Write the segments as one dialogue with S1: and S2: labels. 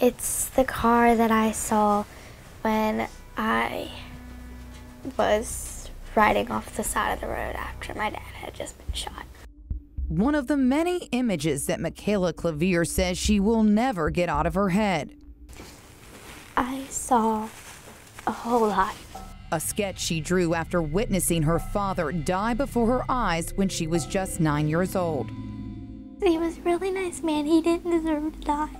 S1: It's the car that I saw when I was riding off the side of the road after my dad had just been shot.
S2: One of the many images that Michaela Clavier says she will never get out of her head.
S1: I saw a whole lot.
S2: A sketch she drew after witnessing her father die before her eyes when she was just nine years old.
S1: He was a really nice man. He didn't deserve to die.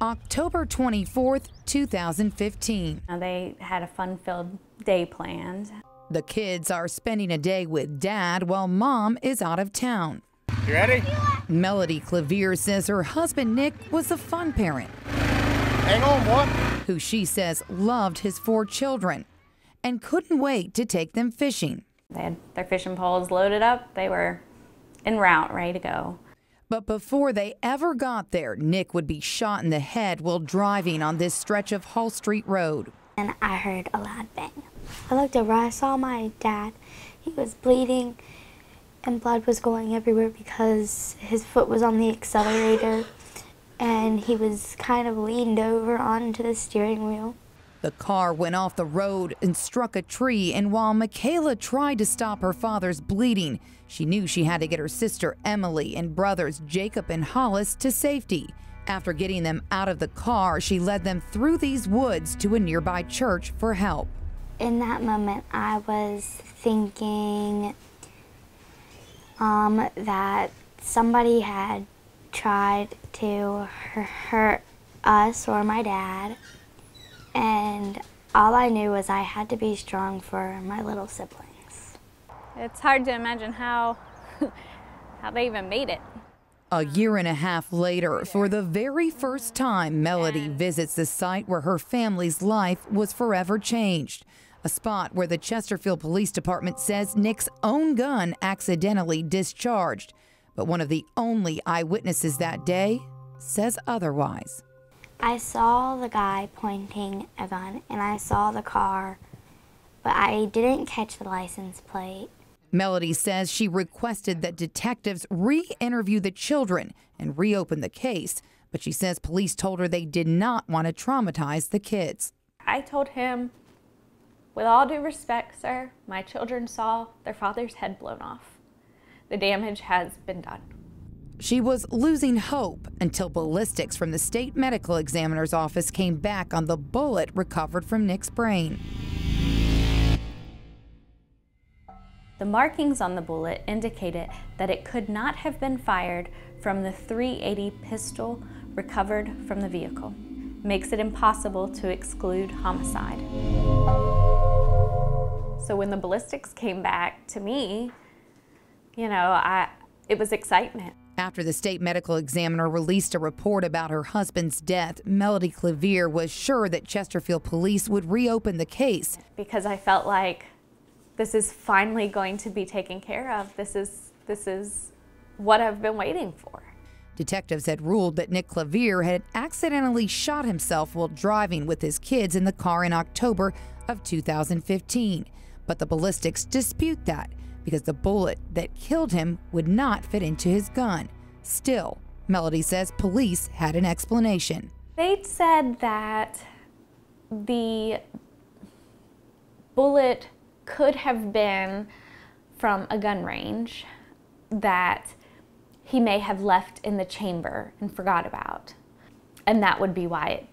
S2: October 24th, 2015.
S3: Now, They had a fun-filled day planned.
S2: The kids are spending a day with dad while mom is out of town.
S4: You ready?
S2: Melody Clavier says her husband Nick was a fun parent
S4: Hang on, what?
S2: who she says loved his four children and couldn't wait to take them fishing.
S3: They had their fishing poles loaded up. They were en route, ready to go.
S2: But before they ever got there, Nick would be shot in the head while driving on this stretch of Hull Street Road.
S1: And I heard a loud bang. I looked over, I saw my dad. He was bleeding and blood was going everywhere because his foot was on the accelerator and he was kind of leaned over onto the steering wheel.
S2: The car went off the road and struck a tree, and while Michaela tried to stop her father's bleeding, she knew she had to get her sister Emily and brothers Jacob and Hollis to safety. After getting them out of the car, she led them through these woods to a nearby church for help.
S1: In that moment, I was thinking um, that somebody had tried to hurt us or my dad, and all I knew was I had to be strong for my little siblings.
S3: It's hard to imagine how how they even made it.
S2: A year and a half later, for the very first time, Melody visits the site where her family's life was forever changed. A spot where the Chesterfield Police Department says Nick's own gun accidentally discharged. But one of the only eyewitnesses that day says otherwise.
S1: I saw the guy pointing a gun and I saw the car, but I didn't catch the license plate.
S2: Melody says she requested that detectives re interview the children and reopen the case, but she says police told her they did not want to traumatize the kids.
S3: I told him, with all due respect, sir, my children saw their father's head blown off. The damage has been done.
S2: She was losing hope until ballistics from the state medical examiner's office came back on the bullet recovered from Nick's brain.
S3: The markings on the bullet indicated that it could not have been fired from the 380 pistol recovered from the vehicle. Makes it impossible to exclude homicide. So when the ballistics came back to me, you know, I it was excitement.
S2: After the state medical examiner released a report about her husband's death, Melody Clavier was sure that Chesterfield police would reopen the case.
S3: because I felt like this is finally going to be taken care of. This is this is what I've been waiting for.
S2: Detectives had ruled that Nick Clavier had accidentally shot himself while driving with his kids in the car in October of 2015. But the ballistics dispute that because the bullet that killed him would not fit into his gun. Still, Melody says police had an explanation.
S3: They said that the bullet could have been from a gun range that he may have left in the chamber and forgot about. And that would be why it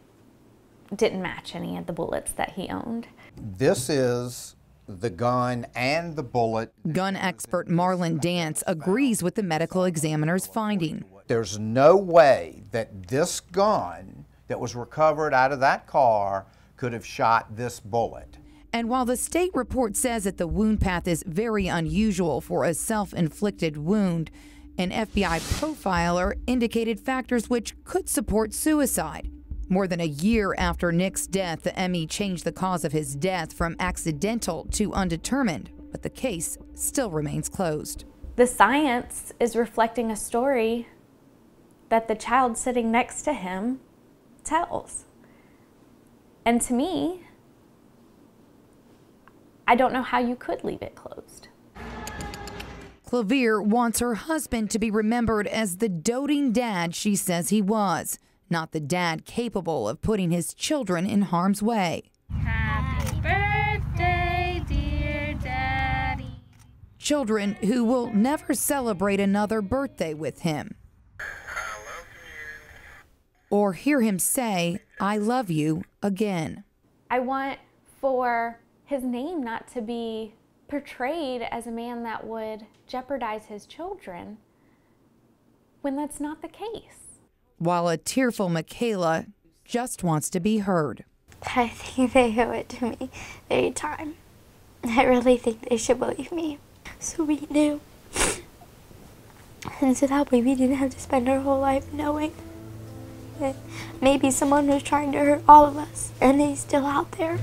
S3: didn't match any of the bullets that he owned.
S5: This is the gun and the bullet.
S2: Gun expert Marlon Dance agrees with the medical examiner's finding.
S5: There's no way that this gun that was recovered out of that car could have shot this bullet.
S2: And while the state report says that the wound path is very unusual for a self inflicted wound, an FBI profiler indicated factors which could support suicide. More than a year after Nick's death, the ME changed the cause of his death from accidental to undetermined, but the case still remains closed.
S3: The science is reflecting a story that the child sitting next to him tells. And to me, I don't know how you could leave it closed.
S2: Clavier wants her husband to be remembered as the doting dad she says he was, not the dad capable of putting his children in harm's way.
S6: Happy birthday, dear Daddy.
S2: Children who will never celebrate another birthday with him. Or hear him say, I love you again.
S3: I want for his name not to be portrayed as a man that would jeopardize his children when that's not the case.
S2: While a tearful Michaela just wants to be heard.
S1: I think they owe it to me every time. I really think they should believe me. So we knew. And so that way we didn't have to spend our whole life knowing that maybe someone was trying to hurt all of us and he's still out there.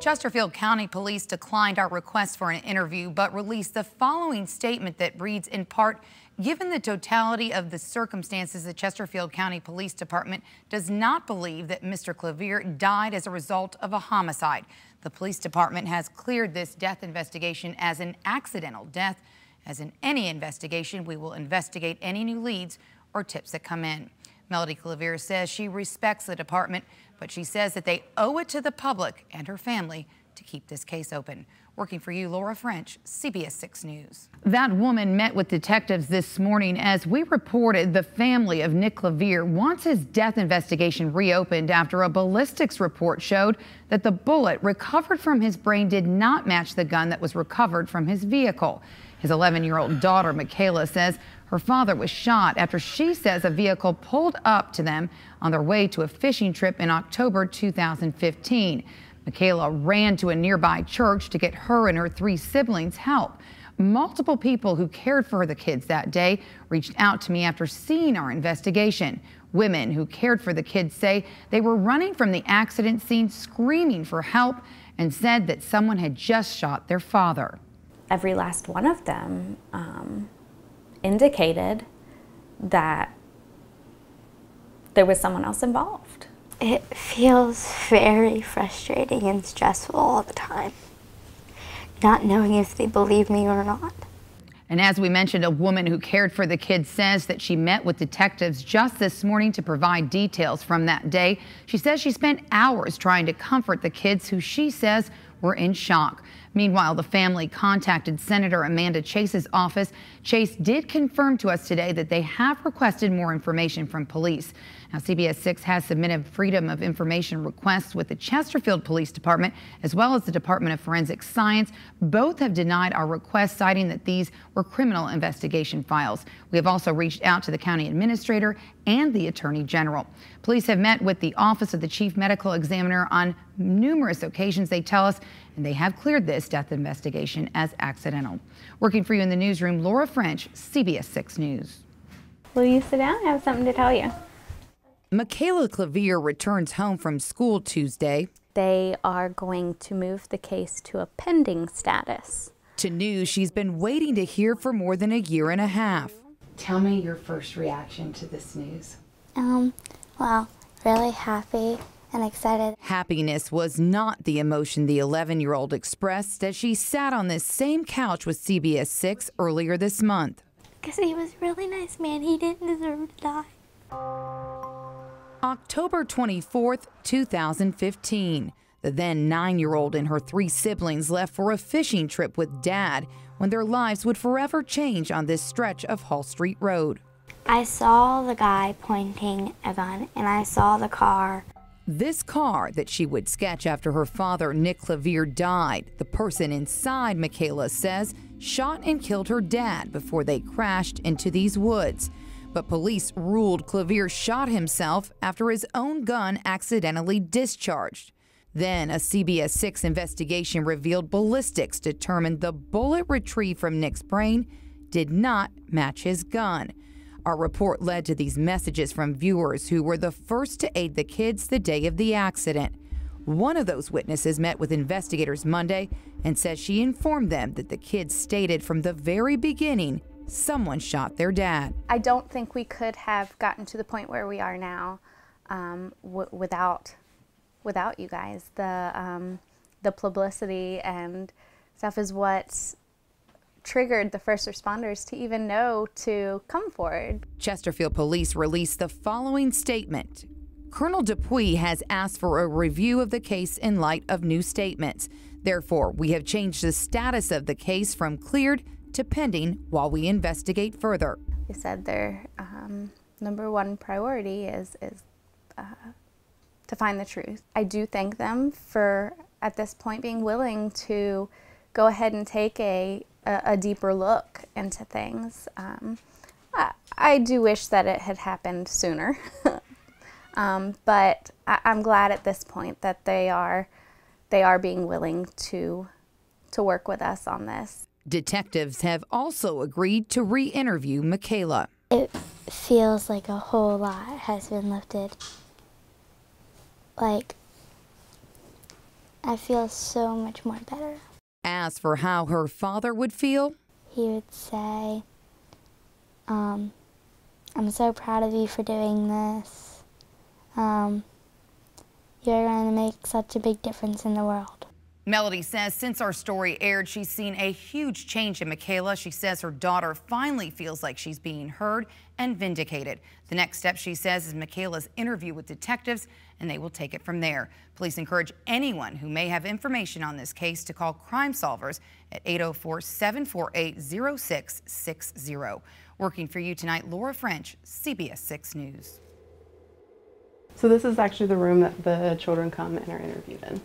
S2: Chesterfield County Police declined our request for an interview, but released the following statement that reads in part Given the totality of the circumstances, the Chesterfield County Police Department does not believe that Mr. Clavier died as a result of a homicide. The police department has cleared this death investigation as an accidental death. As in any investigation, we will investigate any new leads or tips that come in. Melody Clavier says she respects the department, but she says that they owe it to the public and her family to keep this case open. Working for you, Laura French, CBS 6 News. That woman met with detectives this morning as we reported the family of Nick Clavier wants his death investigation reopened after a ballistics report showed that the bullet recovered from his brain did not match the gun that was recovered from his vehicle. His 11 year old daughter, Michaela, says her father was shot after she says a vehicle pulled up to them on their way to a fishing trip in October 2015. Michaela ran to a nearby church to get her and her three siblings help. Multiple people who cared for the kids that day reached out to me after seeing our investigation. Women who cared for the kids say they were running from the accident scene screaming for help and said that someone had just shot their father.
S3: Every last one of them um, indicated that there was someone else involved.
S1: It feels very frustrating and stressful all the time, not knowing if they believe me or not.
S2: And as we mentioned, a woman who cared for the kids says that she met with detectives just this morning to provide details from that day. She says she spent hours trying to comfort the kids who she says were in shock. Meanwhile, the family contacted Senator Amanda Chase's office. Chase did confirm to us today that they have requested more information from police. Now, CBS 6 has submitted Freedom of Information requests with the Chesterfield Police Department as well as the Department of Forensic Science. Both have denied our request, citing that these were criminal investigation files. We have also reached out to the county administrator and the attorney general. Police have met with the Office of the Chief Medical Examiner on numerous occasions, they tell us, and they have cleared this death investigation as accidental. Working for you in the newsroom, Laura French, CBS 6 News.
S3: Will you sit down? I have something to tell you.
S2: Michaela Clavier returns home from school Tuesday.
S6: They are going to move the case to a pending status.
S2: To news she's been waiting to hear for more than a year and a half.
S7: Tell me your first reaction to this news.
S1: Um, well, really happy and excited.
S2: Happiness was not the emotion the 11 year old expressed as she sat on this same couch with CBS 6 earlier this month.
S1: Because he was a really nice man. He didn't deserve to die.
S2: October 24th, 2015. The then nine year old and her three siblings left for a fishing trip with dad when their lives would forever change on this stretch of Hull Street Road.
S1: I saw the guy pointing a gun and I saw the car.
S2: This car that she would sketch after her father, Nick Clavier, died, the person inside, Michaela says, shot and killed her dad before they crashed into these woods. But police ruled Clavier shot himself after his own gun accidentally discharged. Then a CBS 6 investigation revealed ballistics determined the bullet retrieved from Nick's brain did not match his gun. Our report led to these messages from viewers who were the first to aid the kids the day of the accident. One of those witnesses met with investigators Monday and says she informed them that the kids stated from the very beginning someone shot their dad.
S6: I don't think we could have gotten to the point where we are now um, w- without without you guys. The um, the publicity and stuff is what triggered the first responders to even know to come forward.
S2: Chesterfield Police released the following statement. Colonel Dupuis has asked for a review of the case in light of new statements. Therefore, we have changed the status of the case from cleared to pending while we investigate further.
S6: They said their um, number one priority is, is uh, to find the truth. I do thank them for, at this point, being willing to go ahead and take a, a, a deeper look into things. Um, I, I, do wish that it had happened sooner, um, but I, I'm glad at this point that they are they are being willing to to work with us on this.
S2: Detectives have also agreed to re-interview Michaela.
S1: It feels like a whole lot has been lifted. Like I feel so much more better.
S2: As for how her father would feel,
S1: he would say, um, I'm so proud of you for doing this. Um, you're going to make such a big difference in the world.
S2: Melody says since our story aired, she's seen a huge change in Michaela. She says her daughter finally feels like she's being heard and vindicated. The next step, she says, is Michaela's interview with detectives, and they will take it from there. Police encourage anyone who may have information on this case to call Crime Solvers at 804 748 0660. Working for you tonight, Laura French, CBS 6 News.
S8: So, this is actually the room that the children come and are interviewed in.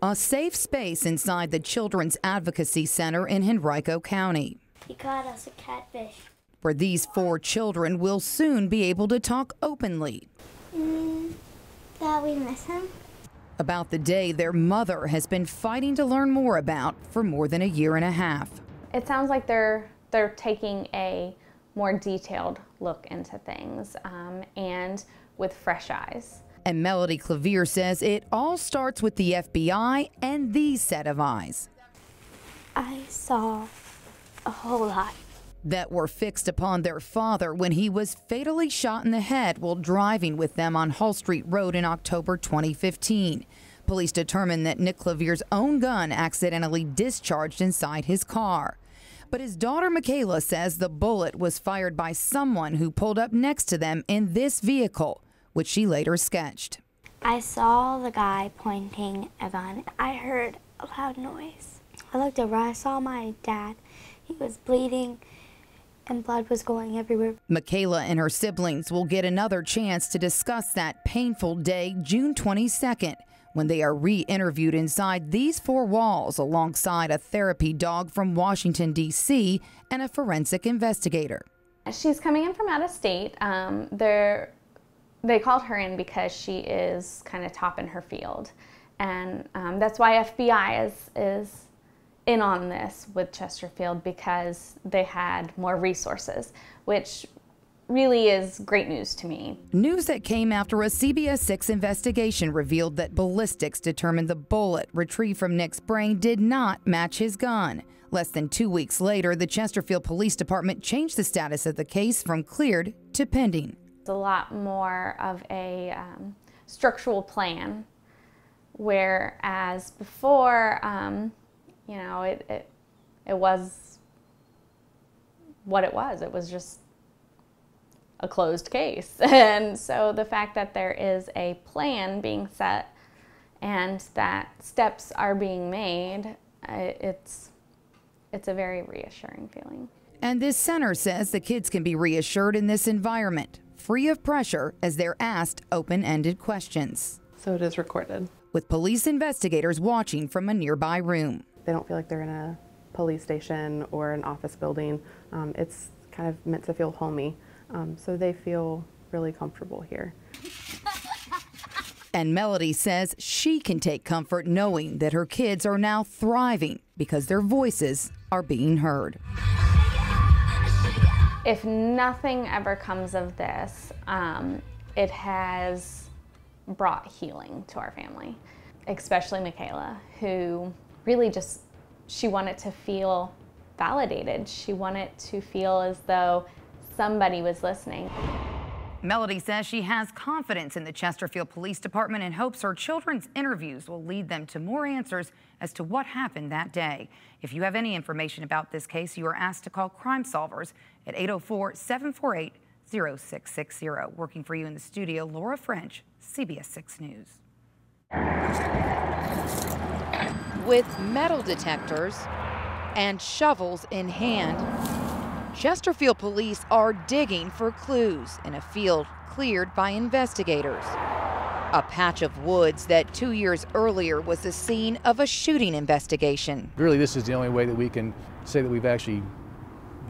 S2: A safe space inside the Children's Advocacy Center in Henrico County.
S1: He caught us a catfish.
S2: Where these four children will soon be able to talk openly.
S1: Mm, that we miss him.
S2: About the day their mother has been fighting to learn more about for more than a year and a half.
S3: It sounds like they're they're taking a more detailed look into things um, and with fresh eyes.
S2: And Melody Clavier says it all starts with the FBI and these set of eyes.
S1: I saw a whole lot.
S2: That were fixed upon their father when he was fatally shot in the head while driving with them on Hull Street Road in October 2015. Police determined that Nick Clavier's own gun accidentally discharged inside his car. But his daughter Michaela says the bullet was fired by someone who pulled up next to them in this vehicle which she later sketched.
S1: I saw the guy pointing a gun. I heard a loud noise. I looked over. I saw my dad. He was bleeding and blood was going everywhere.
S2: Michaela and her siblings will get another chance to discuss that painful day, June 22nd, when they are re interviewed inside these four walls alongside a therapy dog from Washington, D.C., and a forensic investigator.
S3: She's coming in from out of state. Um, they're they called her in because she is kind of top in her field. And um, that's why FBI is, is in on this with Chesterfield because they had more resources, which really is great news to me.
S2: News that came after a CBS 6 investigation revealed that ballistics determined the bullet retrieved from Nick's brain did not match his gun. Less than two weeks later, the Chesterfield Police Department changed the status of the case from cleared to pending
S3: a lot more of a um, structural plan, whereas before, um, you know, it, it, it was what it was. It was just a closed case. And so the fact that there is a plan being set and that steps are being made, it's, it's a very reassuring feeling.
S2: And this center says the kids can be reassured in this environment free of pressure as they're asked open ended questions.
S8: So it is recorded.
S2: With police investigators watching from a nearby room.
S8: They don't feel like they're in a police station or an office building. Um, it's kind of meant to feel homey. Um, so they feel really comfortable here.
S2: And Melody says she can take comfort knowing that her kids are now thriving because their voices are being heard
S3: if nothing ever comes of this, um, it has brought healing to our family, especially Michaela, who really just she wanted to feel validated. She wanted to feel as though somebody was listening.
S2: Melody says she has confidence in the Chesterfield Police Department and hopes her children's interviews will lead them to more answers as to what happened that day. If you have any information about this case, you are asked to call Crime Solvers at 804 748 0660. Working for you in the studio, Laura French, CBS 6 News. With metal detectors and shovels in hand, Chesterfield police are digging for clues in a field cleared by investigators. A patch of woods that two years earlier was the scene of a shooting investigation.
S9: Really, this is the only way that we can say that we've actually you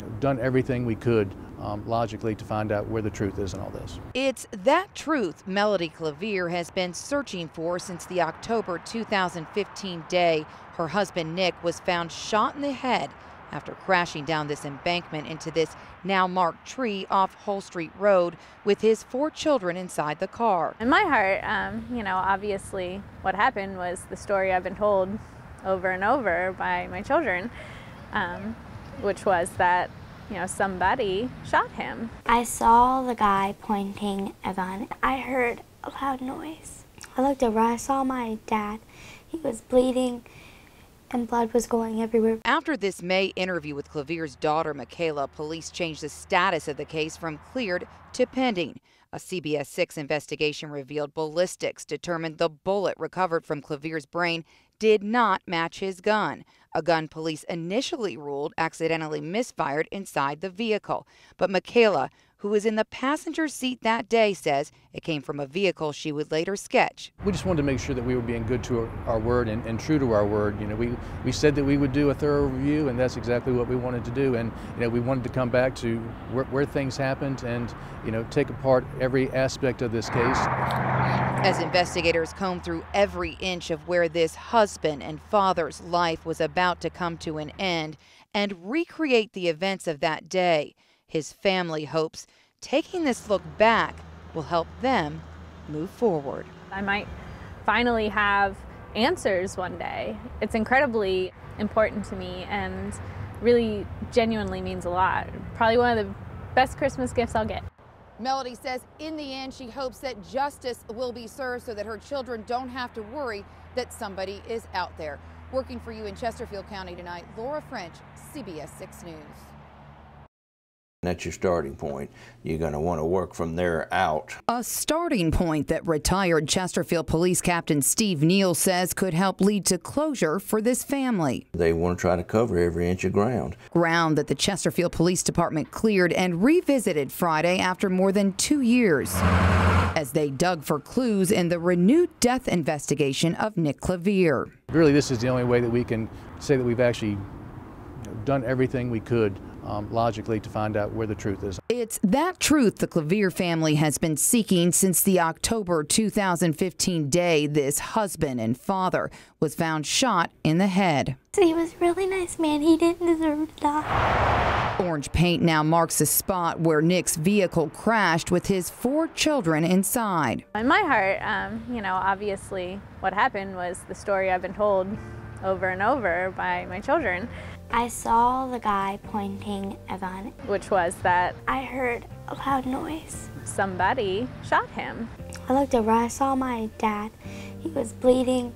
S9: know, done everything we could um, logically to find out where the truth is in all this.
S2: It's that truth Melody Clavier has been searching for since the October 2015 day her husband Nick was found shot in the head after crashing down this embankment into this now marked tree off Hull Street Road with his four children inside the car.
S6: In my heart, um, you know, obviously what happened was the story I've been told over and over by my children, um, which was that, you know, somebody shot him.
S1: I saw the guy pointing a gun. I heard a loud noise. I looked over, I saw my dad. He was bleeding and blood was going everywhere.
S2: After this May interview with Clavier's daughter, Michaela, police changed the status of the case from cleared to pending. A CBS 6 investigation revealed ballistics determined the bullet recovered from Clavier's brain did not match his gun, a gun police initially ruled accidentally misfired inside the vehicle. But Michaela, who was in the passenger seat that day, says it came from a vehicle she would later sketch.
S9: We just wanted to make sure that we were being good to our, word and, and, true to our word. You know, we, we said that we would do a thorough review, and that's exactly what we wanted to do. And you know, we wanted to come back to where, where things happened and you know take apart every aspect of this case.
S2: As investigators comb through every inch of where this husband and father's life was about to come to an end and recreate the events of that day. His family hopes taking this look back will help them move forward.
S6: I might finally have answers one day. It's incredibly important to me and really genuinely means a lot. Probably one of the best Christmas gifts I'll get.
S2: Melody says in the end, she hopes that justice will be served so that her children don't have to worry that somebody is out there. Working for you in Chesterfield County tonight, Laura French, CBS 6 News.
S10: That's your starting point. You're going to want to work from there out.
S2: A starting point that retired Chesterfield Police Captain Steve Neal says could help lead to closure for this family.
S10: They want to try to cover every inch of ground.
S2: Ground that the Chesterfield Police Department cleared and revisited Friday after more than two years as they dug for clues in the renewed death investigation of Nick Clavier.
S9: Really, this is the only way that we can say that we've actually done everything we could um, logically to find out where the truth is.
S2: It's that truth the Clavier family has been seeking since the October 2015 day this husband and father was found shot in the head.
S1: He was a really nice man. He didn't deserve to die.
S2: Orange paint now marks the spot where Nick's vehicle crashed with his four children inside.
S6: In my heart, um, you know, obviously what happened was the story I've been told over and over by my children.
S1: I saw the guy pointing a gun.
S6: Which was that
S1: I heard a loud noise.
S6: Somebody shot him.
S1: I looked over, I saw my dad. He was bleeding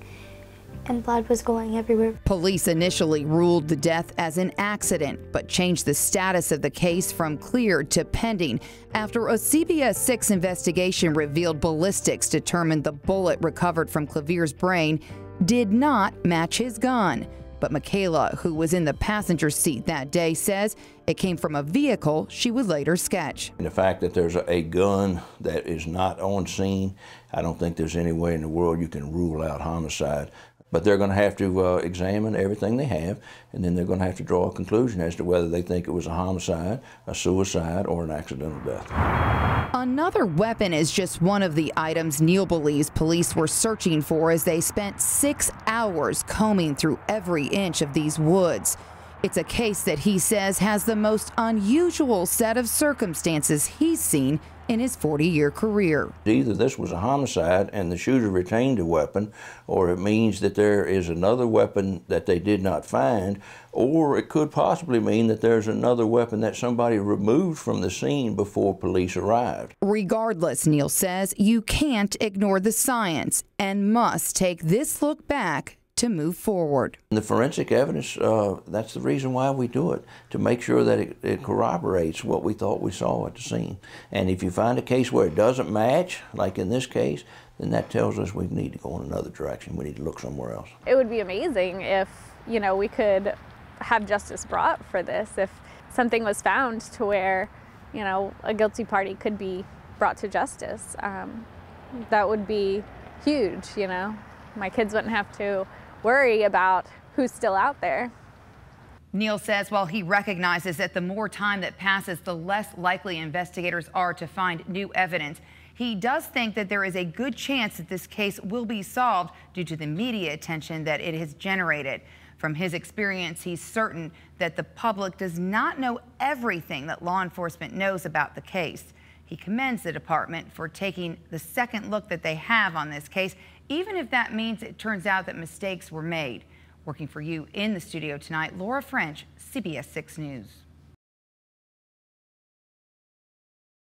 S1: and blood was going everywhere.
S2: Police initially ruled the death as an accident, but changed the status of the case from cleared to pending after a CBS 6 investigation revealed ballistics determined the bullet recovered from Clavier's brain did not match his gun. But Michaela, who was in the passenger seat that day, says it came from a vehicle she would later sketch.
S10: And the fact that there's a gun that is not on scene, I don't think there's any way in the world you can rule out homicide. But they're going to have to uh, examine everything they have, and then they're going to have to draw a conclusion as to whether they think it was a homicide, a suicide, or an accidental death.
S2: Another weapon is just one of the items Neal believes police were searching for as they spent six hours combing through every inch of these woods. It's a case that he says has the most unusual set of circumstances he's seen in his 40 year career.
S10: Either this was a homicide and the shooter retained a weapon, or it means that there is another weapon that they did not find, or it could possibly mean that there's another weapon that somebody removed from the scene before police arrived.
S2: Regardless, Neal says, you can't ignore the science and must take this look back to move forward.
S10: The forensic evidence, uh, that's the reason why we do it, to make sure that it, it, corroborates what we thought we saw at the scene. And if you find a case where it doesn't match, like in this case, then that tells us we need to go in another direction. We need to look somewhere else.
S3: It would be amazing if, you know, we could have justice brought for this, if something was found to where, you know, a guilty party could be brought to justice. Um, that would be huge, you know. My kids wouldn't have to worry about who's still out there.
S2: Neal says while he recognizes that the more time that passes, the less likely investigators are to find new evidence, he does think that there is a good chance that this case will be solved due to the media attention that it has generated. From his experience, he's certain that the public does not know everything that law enforcement knows about the case. He commends the department for taking the second look that they have on this case even if that means it turns out that mistakes were made. Working for you in the studio tonight, Laura French, CBS 6 News.